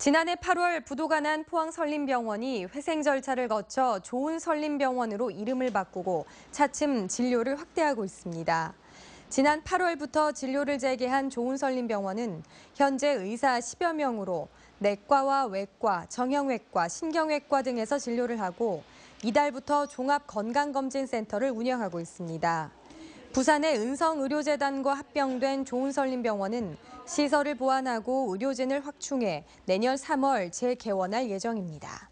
지난해 8월 부도가 난 포항 설림병원이 회생 절차를 거쳐 좋은 설림병원으로 이름을 바꾸고 차츰 진료를 확대하고 있습니다. 지난 8월부터 진료를 재개한 좋은 설림병원은 현재 의사 10여 명으로 내과와 외과, 정형외과, 신경외과 등에서 진료를 하고 이달부터 종합건강검진센터를 운영하고 있습니다. 부산의 은성의료재단과 합병된 좋은설림병원은 시설을 보완하고 의료진을 확충해 내년 3월 재개원할 예정입니다.